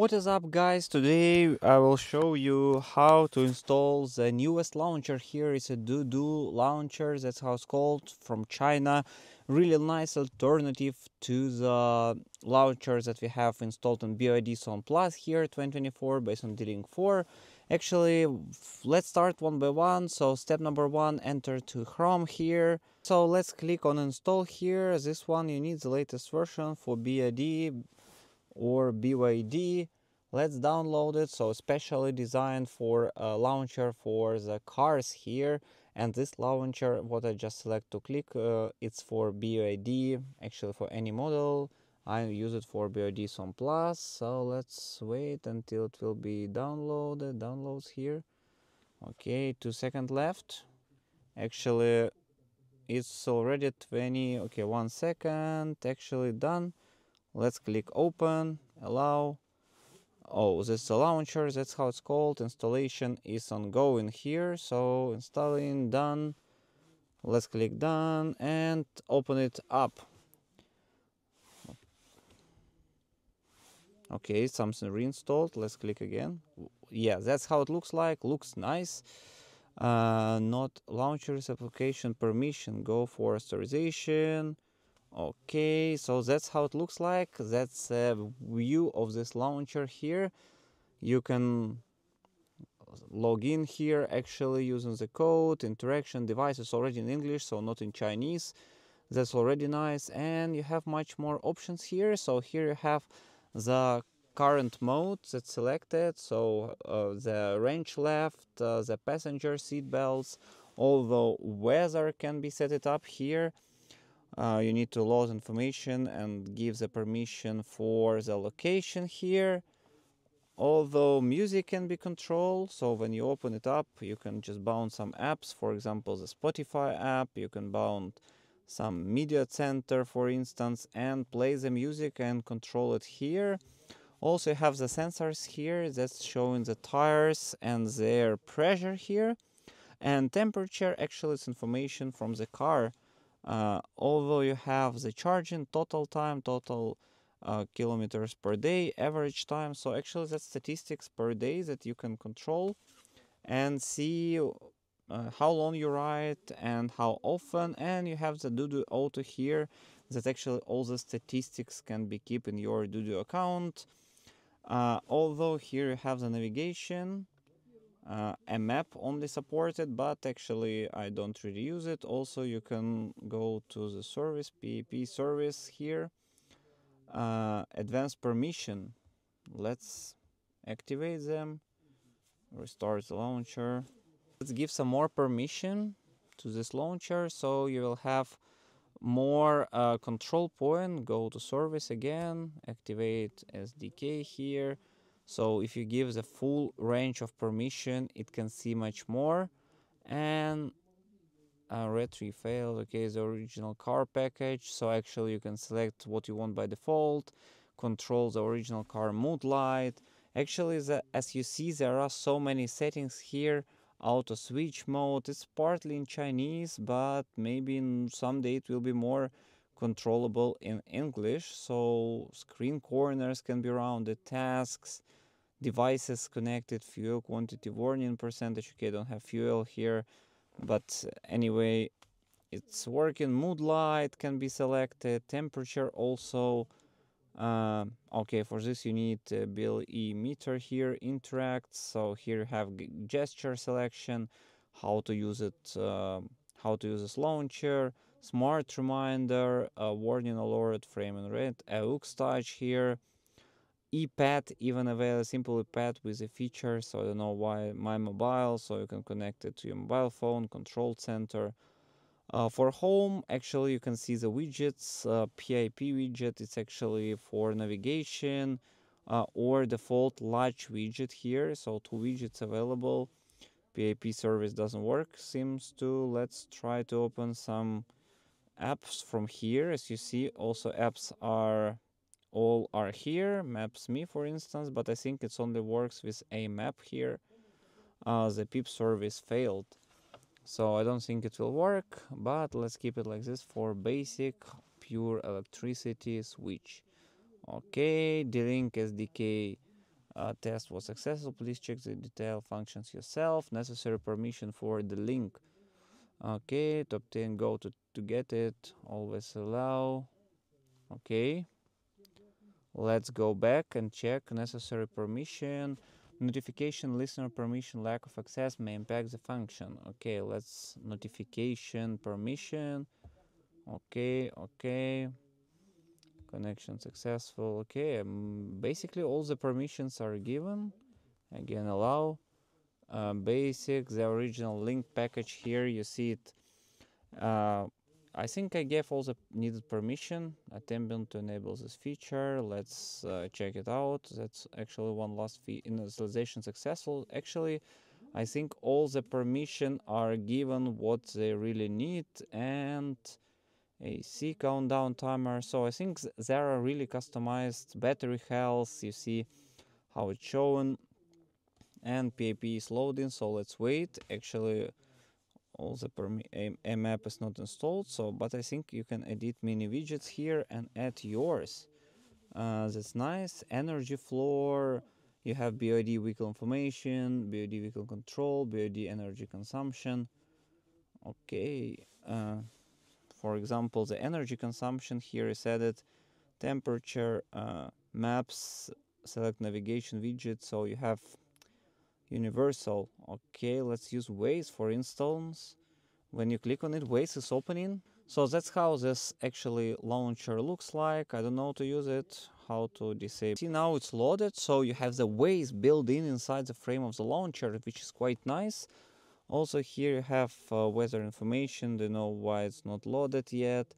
What is up guys? Today I will show you how to install the newest launcher here. It's a Dudu launcher, that's how it's called, from China. Really nice alternative to the launchers that we have installed on BYD Song Plus here 2024 based on DiLink 4. Actually, let's start one by one. So step number one, enter to Chrome here. So let's click on install here. This one you need the latest version for BYD or BYD let's download it. So specially designed for a launcher for the cars here. And this launcher what I just select to click uh, it's for BYD actually for any model. I use it for BYD Song Plus. So let's wait until it will be downloaded downloads here. Okay two second left. Actually it's already 20 okay one second. Actually done let's click open allow. Oh this is a launcher that's how it's called. Installation is ongoing here so installing done. Let's click done and open it up. Okay something reinstalled. Let's click again. Yeah that's how it looks like. Looks nice. Uh, not launchers application permission. Go for authorization okay so that's how it looks like. That's a view of this launcher here. You can log in here actually using the code interaction devices already in english so not in chinese. That's already nice. And you have much more options here. So here you have the current mode that's selected. So uh, the range left uh, the passenger seat belts although weather can be set it up here uh, you need to load information and give the permission for the location here. Although music can be controlled so when you open it up you can just bound some apps for example the spotify app you can bound some media center for instance and play the music and control it here. Also you have the sensors here that's showing the tires and their pressure here. And temperature actually it's information from the car uh, although you have the charging total time total uh, kilometers per day average time. So actually that's statistics per day that you can control and see uh, how long you ride and how often. And you have the Dudu Auto here that actually all the statistics can be kept in your Dudu account. Uh, although here you have the navigation uh, a map only supported but actually I don't really use it. Also you can go to the service PAP service here. Uh, advanced permission. Let's activate them. Restart the launcher. Let's give some more permission to this launcher. So you will have more uh, control point. Go to service again. Activate SDK here so if you give the full range of permission it can see much more. And uh, retry failed okay the original car package. So actually you can select what you want by default. Control the original car mood light. Actually the, as you see there are so many settings here. Auto switch mode. It's partly in chinese but maybe in someday it will be more controllable in english. So screen corners can be rounded tasks devices connected fuel quantity warning percentage. Okay don't have fuel here but anyway it's working. Mood light can be selected temperature also. Uh, okay for this you need uh, BLE meter here interact. So here you have gesture selection how to use it uh, how to use this launcher smart reminder warning alert frame in red AUX touch here ePad even available simple ePad with a feature so I don't know why my mobile so you can connect it to your mobile phone control center. Uh, for home actually you can see the widgets uh, PIP widget it's actually for navigation uh, or default large widget here so two widgets available. PIP service doesn't work seems to. Let's try to open some apps from here as you see. Also apps are all are here maps me for instance but i think it only works with a map here. Uh, the pip service failed. So i don't think it will work but let's keep it like this for basic pure electricity switch. Okay DiLink SDK uh, test was successful. Please check the detail functions yourself. Necessary permission for the link. Okay to obtain go to to get it. Always allow. Okay let's go back and check necessary permission notification listener permission lack of access may impact the function. Okay let's notification permission. Okay okay. Connection successful. Okay um, basically all the permissions are given. Again allow. Uh, basic the original link package here you see it uh, I think I gave all the needed permission attempting to enable this feature let's uh, check it out that's actually one last fee initialization successful actually I think all the permission are given what they really need and AC countdown timer. So I think there are really customized battery health. You see how it's shown and PAP is loading. So let's wait. Actually, all the AMAP is not installed. So, but I think you can edit mini widgets here and add yours. Uh, that's nice. Energy floor. You have BYD vehicle information, BYD vehicle control, BYD energy consumption. Okay. Uh, for example, the energy consumption here is added, temperature, uh, maps, select navigation widget. So you have universal. Okay, let's use Waze for instance. When you click on it, Waze is opening. So that's how this actually launcher looks like. I don't know how to use it, how to disable. See now it's loaded, so you have the Waze built in inside the frame of the launcher, which is quite nice. Also here you have uh, weather information, they know why it's not loaded yet.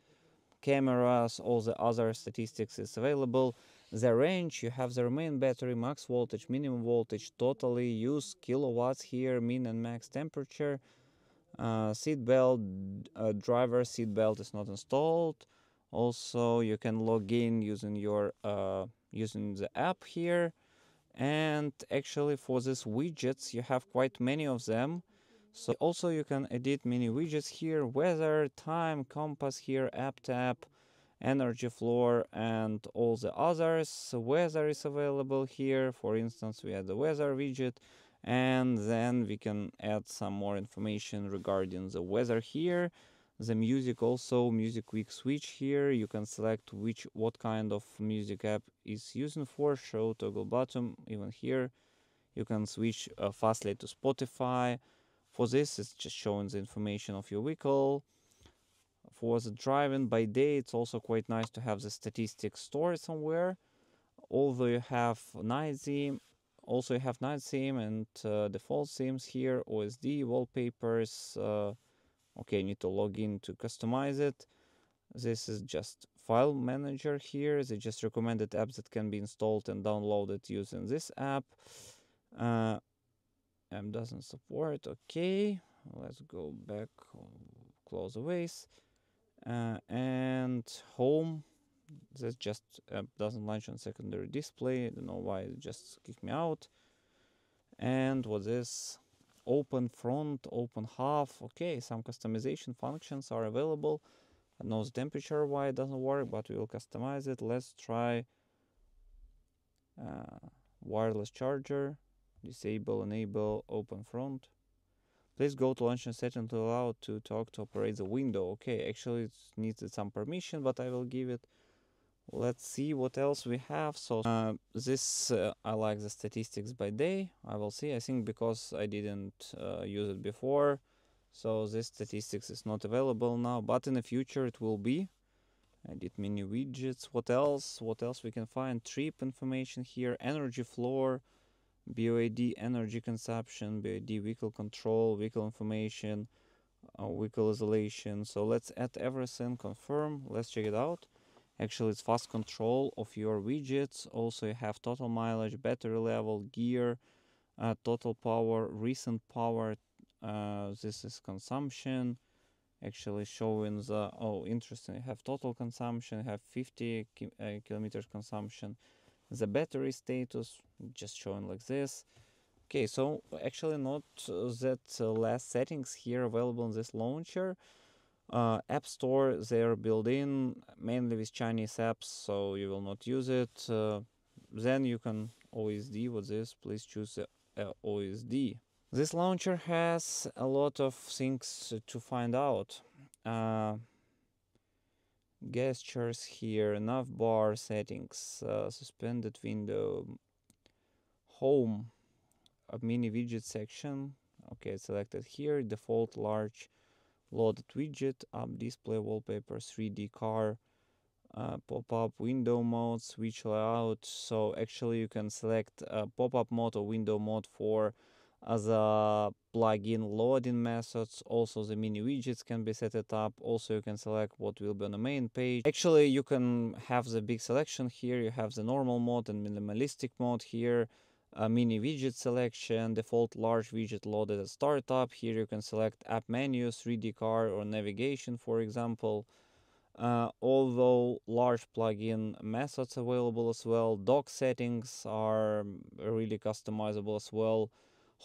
Cameras, all the other statistics is available. The range, you have the main battery, max voltage, minimum voltage, totally use kilowatts here, min and max temperature. Uh, seat belt, uh, driver seat belt is not installed. Also, you can log in using your uh, using the app here. And actually, for these widgets, you have quite many of them. So also you can edit mini widgets here, weather, time, compass here, app tab, energy floor and all the others. Weather is available here. For instance, we have the weather widget and then we can add some more information regarding the weather here. The music also, music quick switch here. You can select which what kind of music app is using for, show toggle button even here. You can switch uh, fastly to Spotify for this, it's just showing the information of your vehicle. For the driving by day, it's also quite nice to have the statistics stored somewhere. Although you have night theme, also you have night theme and uh, default themes here, OSD, wallpapers. Uh, okay, you need to log in to customize it. This is just file manager here. They just recommended apps that can be installed and downloaded using this app. Uh, M doesn't support. Okay, let's go back, close the Waze. Uh, and home, that just uh, doesn't launch on secondary display. I don't know why it just kicked me out. And what is open front, open half. Okay, some customization functions are available. I know the temperature why it doesn't work, but we will customize it. Let's try uh, wireless charger disable, enable, open front. Please go to launch and setting to allow to talk to operate the window. Okay, actually it needs some permission, but I will give it. Let's see what else we have. So uh, this, uh, I like the statistics by day. I will see. I think because I didn't uh, use it before, so this statistics is not available now, but in the future it will be. Edit mini widgets. What else? What else we can find? Trip information here, energy floor, BYD energy consumption, BYD vehicle control, vehicle information, uh, vehicle isolation. So let's add everything, confirm, let's check it out. Actually, it's fast control of your widgets. Also, you have total mileage, battery level, gear, uh, total power, recent power. Uh, this is consumption. Actually, showing the oh, interesting. You have total consumption. You have 50 ki uh, kilometers consumption the battery status just showing like this okay so actually not uh, that uh, last settings here available in this launcher uh, app store they're built in mainly with chinese apps so you will not use it uh, then you can OSD, what's this? Please choose uh, a, a OSD. This launcher has a lot of things to find out. Uh, gestures here, nav bar settings, uh, suspended window, home, a mini widget section. Okay, selected here, default large loaded widget, up display wallpaper, 3D car, uh, pop-up window mode, switch layout. So actually you can select a pop-up mode or window mode for as a plugin loading methods also the mini widgets can be set it up. Also you can select what will be on the main page. Actually you can have the big selection here. You have the normal mode and minimalistic mode here a mini widget selection default large widget loaded at startup. Here you can select app menu 3d car or navigation for example. Uh, although large plugin methods available as well. Dock settings are really customizable as well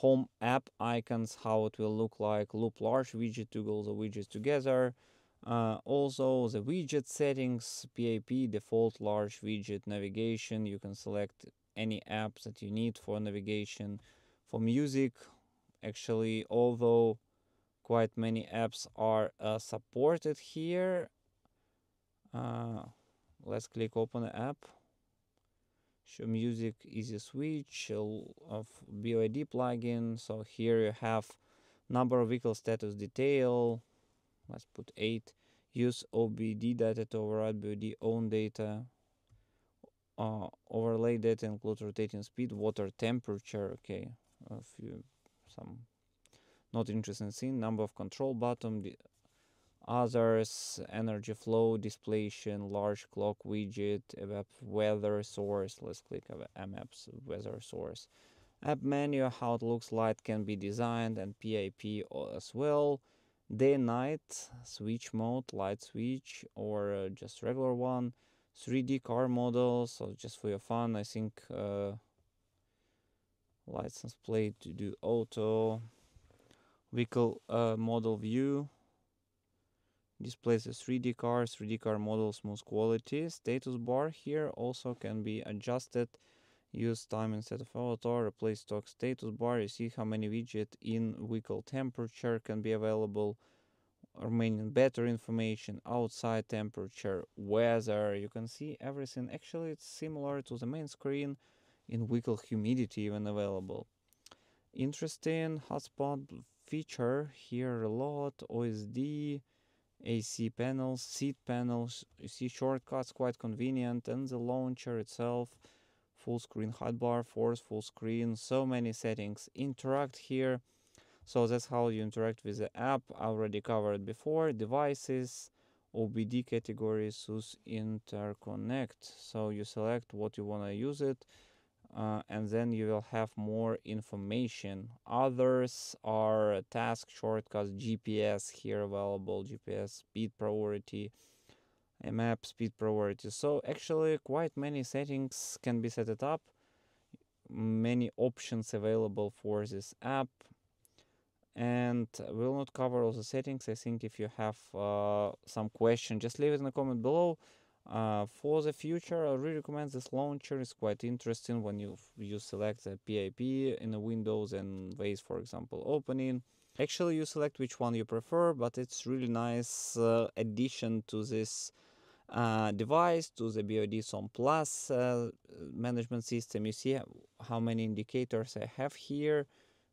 home app icons how it will look like loop large widget to go the widgets together. Uh, also the widget settings pap default large widget navigation. You can select any apps that you need for navigation for music. Actually although quite many apps are uh, supported here uh, let's click open the app show music easy switch of BYD plugin. So here you have number of vehicle status detail. Let's put 8 use OBD data to override BYD own data. Uh, overlay data include rotating speed water temperature. Okay a few some not interesting thing number of control button others energy flow displaytion large clock widget web weather source let's click maps weather source. App menu how it looks like can be designed and pip as well. Day night switch mode light switch or uh, just regular one. 3d car model so just for your fun i think uh, license plate to do auto. Vehicle uh, model view displays a 3D car, 3D car model smooth quality. Status bar here also can be adjusted. Use time instead of avatar, replace stock status bar. You see how many widget in vehicle temperature can be available. Remaining better information, outside temperature, weather. You can see everything. Actually, it's similar to the main screen in vehicle humidity even available. Interesting hotspot feature here a lot. OSD AC panels, seat panels, you see shortcuts quite convenient and the launcher itself, full screen hotbar, force full screen, so many settings. Interact here, so that's how you interact with the app, already covered before, devices, OBD categories, SUS interconnect, so you select what you want to use it, uh, and then you will have more information. Others are task shortcuts, GPS here available, GPS speed priority, map speed priority. So actually quite many settings can be set up, many options available for this app. And we'll not cover all the settings. I think if you have uh, some question, just leave it in the comment below. Uh, for the future, I really recommend this launcher. It's quite interesting when you you select the PIP in Windows and Waze, for example, opening. Actually, you select which one you prefer, but it's really nice uh, addition to this uh, device, to the BYD Song Plus uh, management system. You see how many indicators I have here.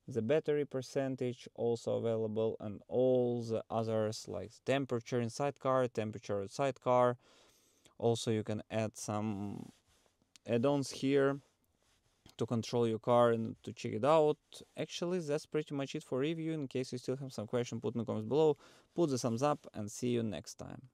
The battery percentage also available and all the others like temperature inside car, temperature outside car also you can add some add-ons here to control your car and to check it out. Actually that's pretty much it for review. In case you still have some question put in the comments below. Put the thumbs up and see you next time